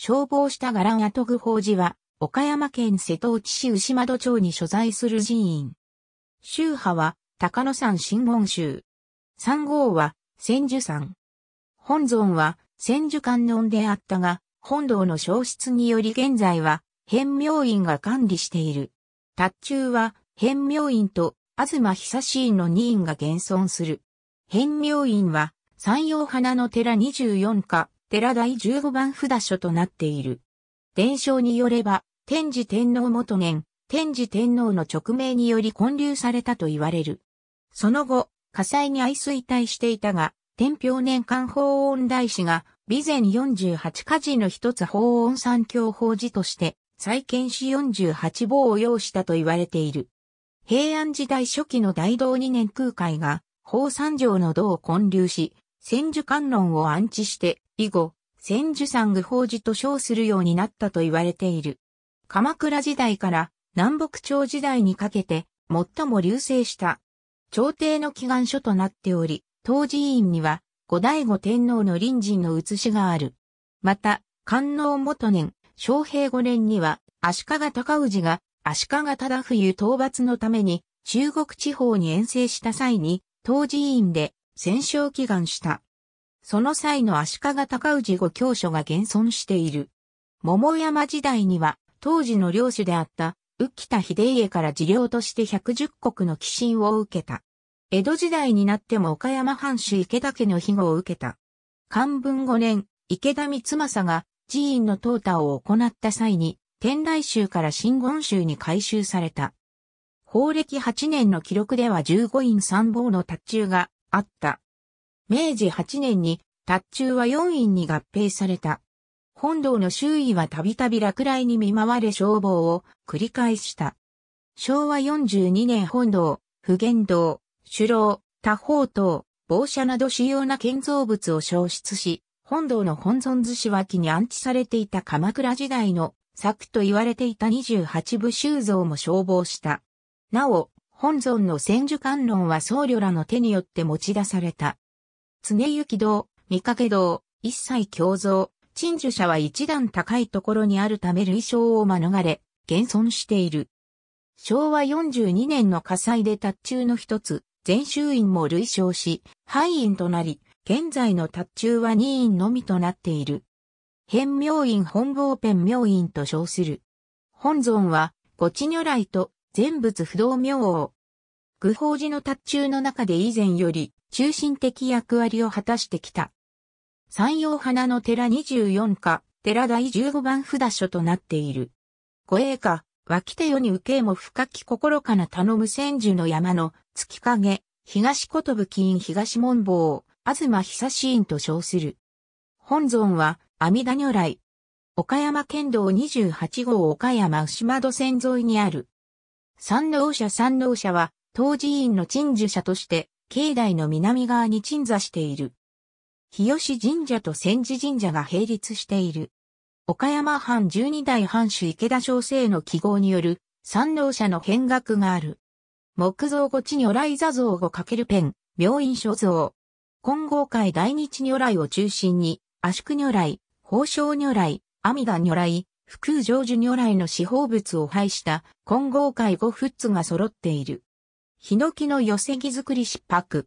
消防した伽藍跡具法寺は、岡山県瀬戸内市牛窓町に所在する寺院。宗派は、高野山真言宗。三号は、千住山。本尊は、千住観音であったが、本堂の消失により現在は、変明院が管理している。達中は、変明院と、東久し院の二院が現存する。変明院は、山陽花の寺24家、寺第15番札所となっている。伝承によれば、天智天皇元年、天智天皇の直命により建立されたと言われる。その後、火災に愛衰退していたが、天平年間法恩大師が、備前48火事の一つ法恩三教法寺として、再建し48棒を要したと言われている。平安時代初期の大道二年空海が、法三条の道を建立し、千手観音を安置して、以後、千手山具法寺と称するようになったと言われている。鎌倉時代から南北朝時代にかけて、最も流星した。朝廷の祈願書となっており、当寺院には、後醍醐天皇の臨陣の写しがある。また、観音元年、昌平五年には、足利高氏が、足利忠冬討伐のために、中国地方に遠征した際に、当寺院で戦勝祈願した。その際の足利高氏御教書が現存している。桃山時代には、当時の領主であった、浮田秀家から事領として110国の寄進を受けた。江戸時代になっても岡山藩主池田家の庇護を受けた。漢文5年、池田光政が寺院の淘汰を行った際に、天来宗から真言宗に改宗された。法暦8年の記録では15院参謀の達中があった。明治8年に達中は4院に合併された。本堂の周囲はたびたび落雷に見舞われ消防を繰り返した。昭和42年本堂、普賢堂、主楼、多宝塔、防車など主要な建造物を消失し、本堂の本尊寿司脇に安置されていた鎌倉時代の作と言われていた28部修造も消防した。なお、本尊の千手観音は僧侶らの手によって持ち出された。常行堂、見かけ堂、一切共造、鎮守者は一段高いところにあるため類症を免れ、現存している。昭和42年の火災で達中の一つ、全州院も類承し、廃院となり、現在の達中は2院のみとなっている。変明院本坊ペン明院と称する。本尊は、ご知如来と全仏不動明王。愚法寺の達中の中で以前より中心的役割を果たしてきた。山陽花の寺24家、寺第15番札所となっている。護衛歌、脇手よに受けも深き心かな頼む千住の山の月影、東ことぶき院東門坊、東久し院と称する。本尊は阿弥陀如来。岡山県道28号岡山牛窓線沿いにある。山王社山王社は、当寺院の鎮守者として、境内の南側に鎮座している。日吉神社と千寺神社が並立している。岡山藩十二代藩主池田小生の記号による山王社の変額がある。木造五地如来座像をかけるペン、病院所像。金剛会大日如来を中心に、足久如来、宝生如来、阿弥陀如来、福空成就如来の司法物を配した金剛会五仏が揃っている。ヒノキの寄せ木作り失白。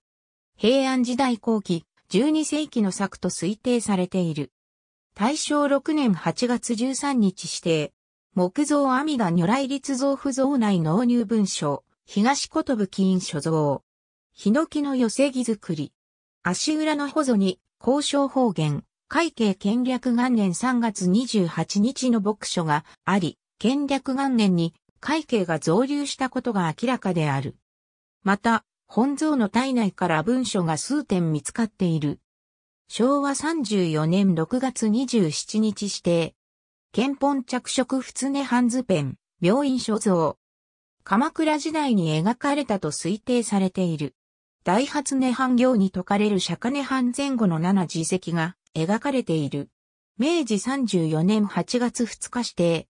平安時代後期、12世紀の作と推定されている。大正6年8月13日指定。木造阿弥陀如来立像不像内納入文書。東ことぶき院所蔵。ヒノキの寄せ木作り。足裏の保存に、交渉方言、会計建略元年3月28日の牧書があり、建略元年に会計が増流したことが明らかである。また、本像の体内から文書が数点見つかっている。昭和34年6月27日指定。憲本着色仏根半図ペン、病院所蔵。鎌倉時代に描かれたと推定されている。大発根半行に説かれる釈迦根半前後の七字跡が描かれている。明治34年8月2日指定。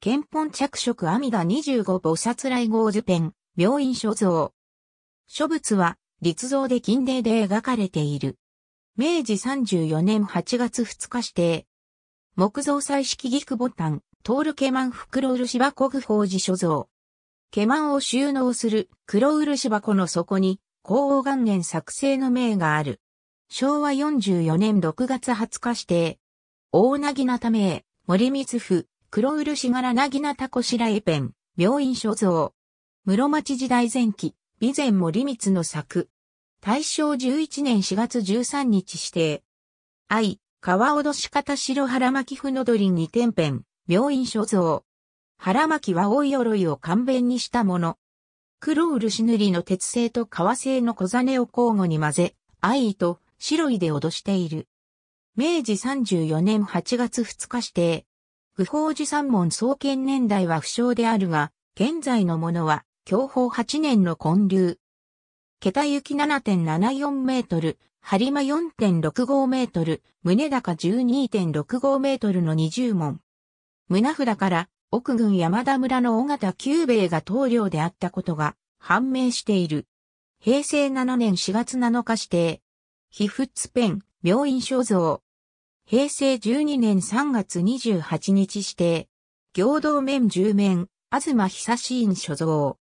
憲本着色阿弥陀25菩薩来号図ペン、病院所蔵。書物は立像で金泥で描かれている。明治34年8月2日指定。木造彩式菊ボタン、トールケマン袋漆箱具法寺所蔵。ケマンを収納する黒漆箱の底に、高王元年作成の銘がある。昭和44年6月20日指定。大なぎなた名、森光府、黒漆柄なぎなたこしらえペン、病院所蔵。室町時代前期、備前森光の作。大正11年4月13日指定。愛、川おどし方白腹巻船取り二点ペン、病院所蔵。腹巻は大鎧を簡便にしたもの。黒漆塗りの鉄製と革製の小金を交互に混ぜ、愛と白いで脅している。明治34年8月2日指定。具法寺三門創建年代は不詳であるが、現在のものは、享保8年の建立。桁行き7.74メートル、張間4.65メートル、胸高12.65メートルの20門。胸札から奥軍山田村の尾形久兵衛が棟梁であったことが判明している。平成7年4月7日指定。皮膚ツペン、病院所蔵。平成12年3月28日指定。行動面10面、東久し院所蔵。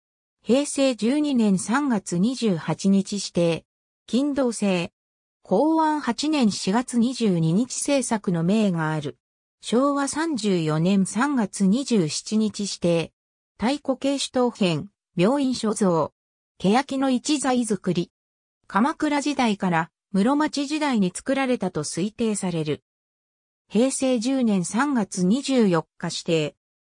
平成12年3月28日指定。金道製。公安8年4月22日制作の名がある。昭和34年3月27日指定。太古系首都編、病院所蔵。欅の一材作り。鎌倉時代から室町時代に作られたと推定される。平成10年3月24日指定。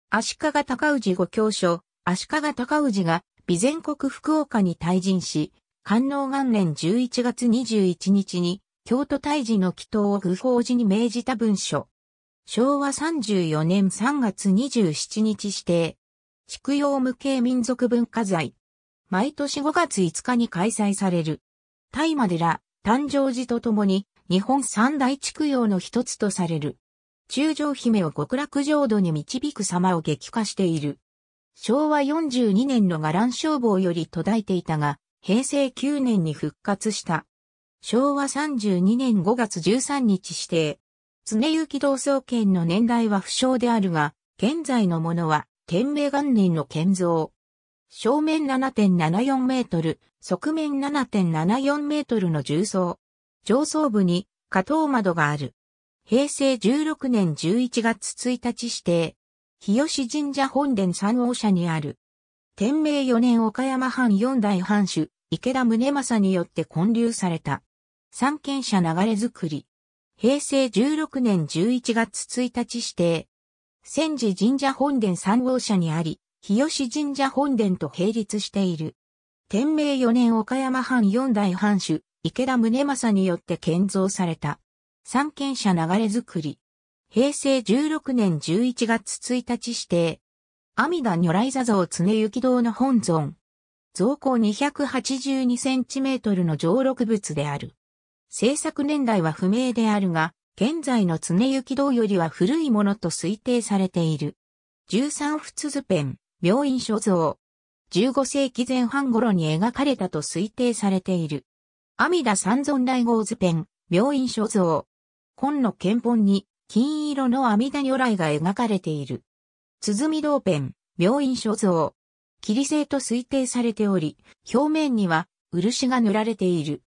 足利高氏御教書、足利高氏が備前国福岡に退陣し、官能元年11月21日に京都退治の祈祷を不法寺に命じた文書。昭和34年3月27日指定。畜養無形民族文化財。毎年5月5日に開催される。大麻寺、誕生寺とともに日本三大畜養の一つとされる。中将姫を極楽浄土に導く様を激化している。昭和42年の伽藍消防より途絶えていたが、平成9年に復活した。昭和32年5月13日指定。常行同窓圏の年代は不詳であるが、現在のものは、天明元年の建造。正面7.74メートル、側面7.74メートルの重層。上層部に、下等窓がある。平成16年11月1日指定。日吉神社本殿三号社にある。天明4年岡山藩四代藩主、池田宗正によって建立された。三軒社流れ作り。平成16年11月1日指定。千寺神社本殿3号社にあり、日吉神社本殿と並立している。天明4年岡山藩四代藩主、池田宗正によって建造された。三軒社流れ作り。平成16年11月1日指定。阿弥陀如来座像常行堂の本尊。増高282センチメートルの上録物である。制作年代は不明であるが、現在の常行堂よりは古いものと推定されている。13仏図ペン、病院所蔵。15世紀前半頃に描かれたと推定されている。阿弥陀三尊大号図ペン、病院所蔵。紺の剣本に金色の阿弥陀如来が描かれている。鼓銅ペン、病院所蔵。霧製と推定されており、表面には漆が塗られている。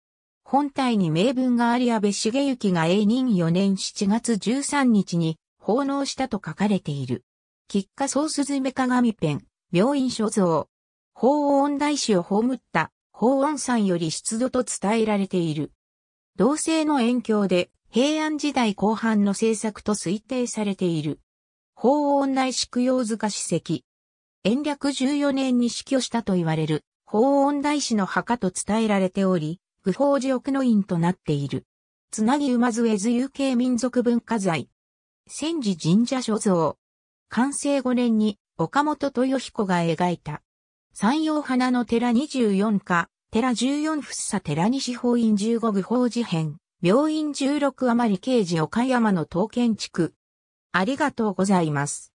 本体に名文があり安倍茂之が永任4年7月13日に奉納したと書かれている。吉花総鈴目鏡ペン、病院所蔵。法音大師を葬った法音山より出土と伝えられている。同性の遠鏡で平安時代後半の制作と推定されている。法音大師供養塚史跡。延暦14年に死去したと言われる法音大師の墓と伝えられており、不法寺奥の院となっている。つなぎ馬津絵図有形民族文化財。千寺神社所蔵。完成5年に岡本豊彦が描いた。山陽花の寺24家、寺14福佐寺西法院15具法寺編、病院16余り刑事岡山の東建築。ありがとうございます。